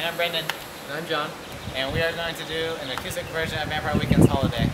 And I'm Brendan. And I'm John. And we are going to do an acoustic version of Vampire Weekend's Holiday.